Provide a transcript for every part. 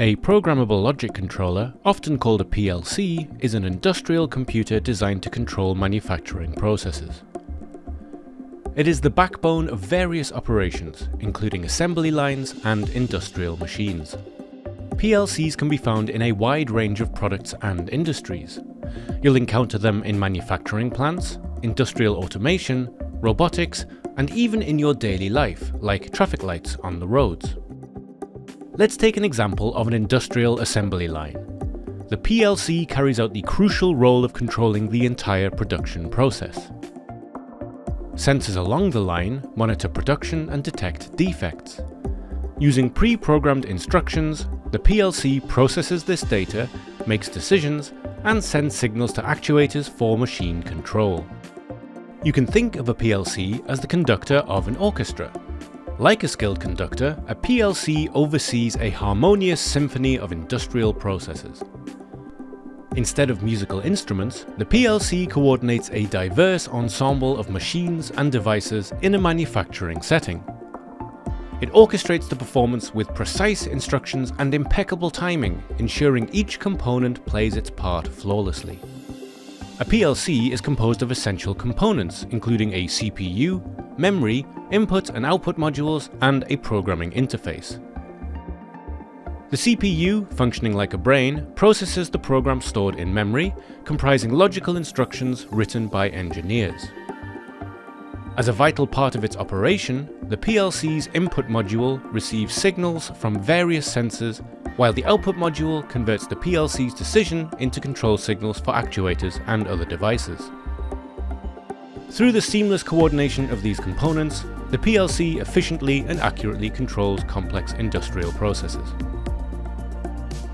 A programmable logic controller, often called a PLC, is an industrial computer designed to control manufacturing processes. It is the backbone of various operations, including assembly lines and industrial machines. PLCs can be found in a wide range of products and industries. You'll encounter them in manufacturing plants, industrial automation, robotics, and even in your daily life, like traffic lights on the roads. Let's take an example of an industrial assembly line. The PLC carries out the crucial role of controlling the entire production process. Sensors along the line monitor production and detect defects. Using pre-programmed instructions, the PLC processes this data, makes decisions, and sends signals to actuators for machine control. You can think of a PLC as the conductor of an orchestra, like a skilled conductor, a PLC oversees a harmonious symphony of industrial processes. Instead of musical instruments, the PLC coordinates a diverse ensemble of machines and devices in a manufacturing setting. It orchestrates the performance with precise instructions and impeccable timing, ensuring each component plays its part flawlessly. A PLC is composed of essential components, including a CPU, memory, input and output modules, and a programming interface. The CPU, functioning like a brain, processes the program stored in memory, comprising logical instructions written by engineers. As a vital part of its operation, the PLC's input module receives signals from various sensors while the output module converts the PLC's decision into control signals for actuators and other devices. Through the seamless coordination of these components, the PLC efficiently and accurately controls complex industrial processes.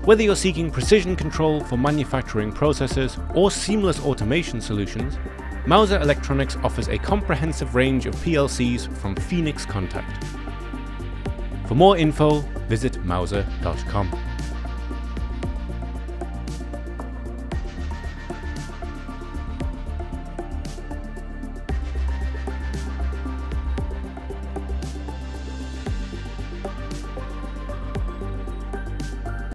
Whether you're seeking precision control for manufacturing processes or seamless automation solutions, Mouser Electronics offers a comprehensive range of PLCs from Phoenix Contact. For more info, visit mouser.com.